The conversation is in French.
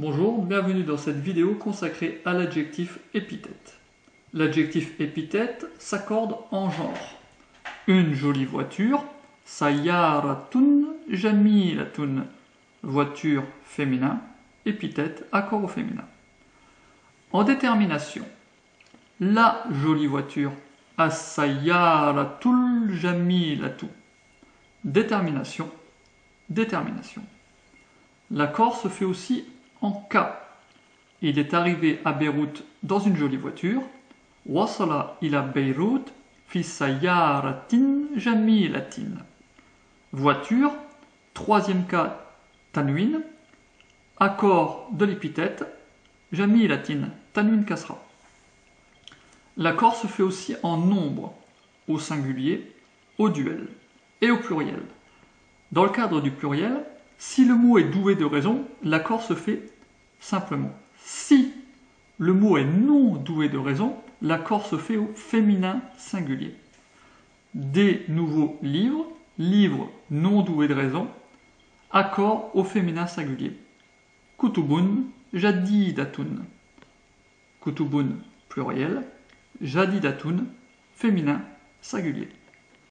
Bonjour, bienvenue dans cette vidéo consacrée à l'adjectif épithète. L'adjectif épithète s'accorde en genre. Une jolie voiture, sayaratun jamilatun. Voiture féminin, épithète accord au féminin. En détermination, la jolie voiture, as-sayaratul jamilatu. Détermination, détermination. L'accord se fait aussi en cas. Il est arrivé à Beyrouth dans une jolie voiture. Wasala ila Beyrouth fi sayaratin jamilatin. Voiture, troisième cas, tanwin. Accord de l'épithète, jamilatin, tanwin kasra. L'accord se fait aussi en nombre, au singulier, au duel et au pluriel. Dans le cadre du pluriel, si le mot est doué de raison, l'accord se fait simplement. Si le mot est non doué de raison, l'accord se fait au féminin singulier. Des nouveaux livres, livres non doués de raison, accord au féminin singulier. Kutubun, jadidatun. Kutubun pluriel, jadidatun féminin singulier.